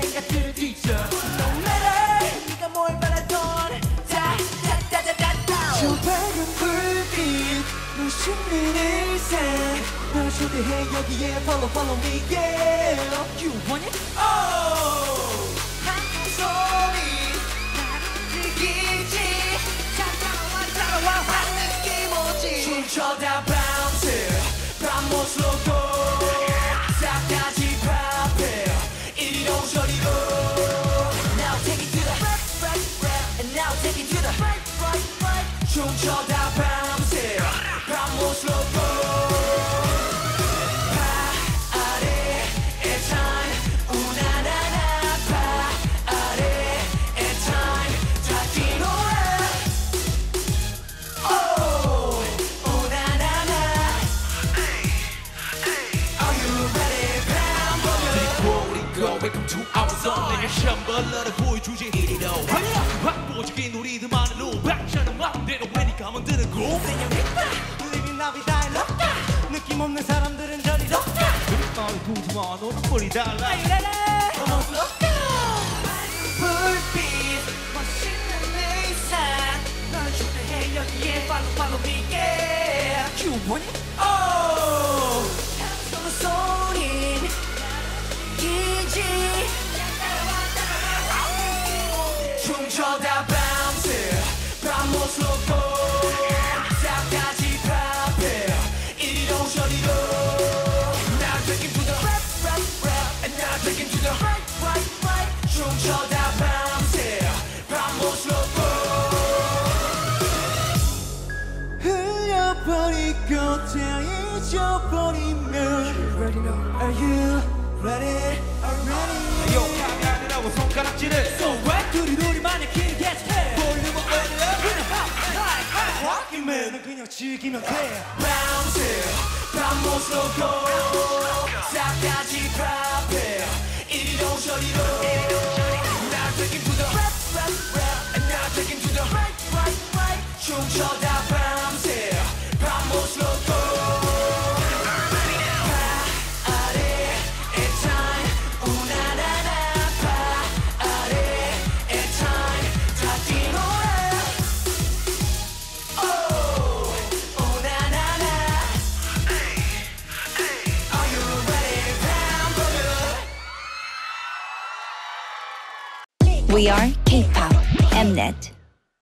생각들을 뒤져 No matter 네가 뭘 바라던. 다다다다다 저 밝은 불빛 멋있는 일상 널 초대해 여기에. Follow follow me yeah. You want it? Oh! 소리 나를 자 따라와 따라와. 한 느낌 오지. 춤춰다 춤춰다 bounce 밤못 로고 아래의 time 우나나나 파 아래의 time 다 뛰노라 오 우나나나 Are you ready 밤 우리고 welcome to our zone 내가 샴벌러를 보여주지 이리로 확보적인 우리들만 궁금한 너는 꼴이 달라 불빛 멋있는 의상 널 초대해 여기에 yeah You want it? Oh 향수는 소린 기지 춤춰다 밤못 로고 싹 버리고 다 잊어버리면 Are you ready? Ready? 욕하면 안 하고 손가락질을. So what? 둘이 우리만의 길을 계속해? 볼륨을 올려 그냥 hop high 홧김에는 그냥 즐기면 돼. Bounce 밤못 로고 싹 다시 We are K-pop Mnet.